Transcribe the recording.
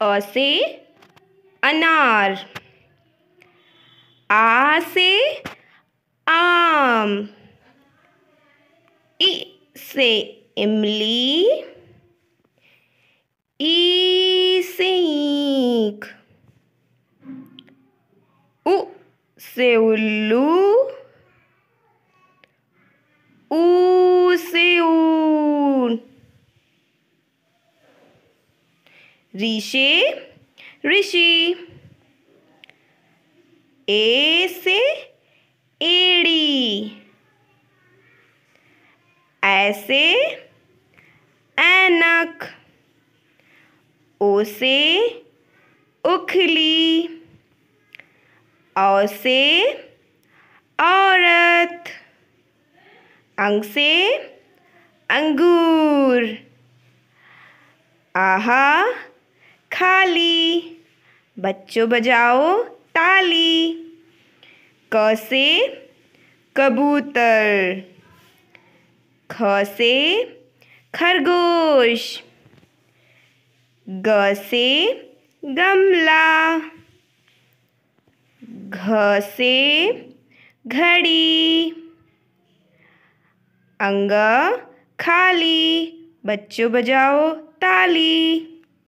अ से अनार, आ से आम, इ से इमली, ई से ईख, उ से उल्लू ऋषि ऋषि। ए से एड़ी। ऐसे ऐनक। ओ से उखली। औ से औरत। अंग से अंगूर। आहा खाली। बच्चों बजाओ ताली। क से कबूतर। ख से खरगोश। ग से गमला। घ से घड़ी। अंग खाली। बच्चों बजाओ ताली।